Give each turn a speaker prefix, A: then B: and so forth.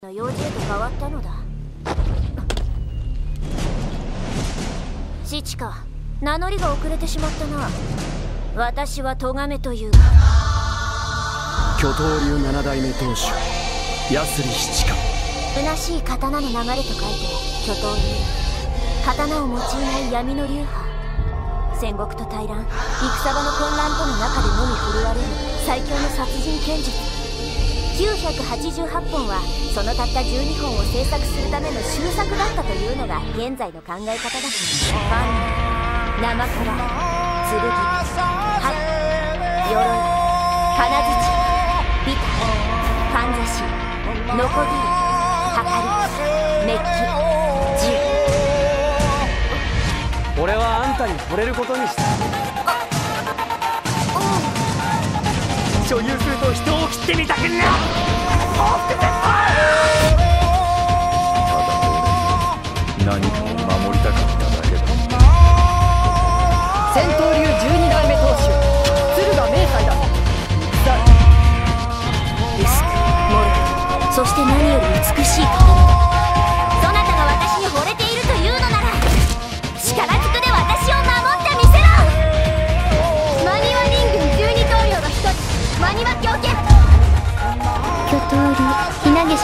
A: の幼児へと変わったのだ。父か名乗りが遅れてしまったな。私は咎めという。
B: 巨頭流七代目当主ヤスリ七か
A: 虚しい刀の流れと書いて巨頭流。刀を用いない闇の流派。戦国と大乱戦場の混乱との中でのみ振るわれる最強の殺人剣術988本はそのたった12本を制作するための終作だったというのが現在の考え方だ。ファン生から剣針鎧金槌ビタかんざしノコギリはかりメッキ銃
B: 俺はあんたに惚れることにした人を切ってみたくな
C: 何かを守りたかっただけだ。
D: 戦闘流12代目当主敦賀明斎だ。
A: 薄くもろくそして何より美しい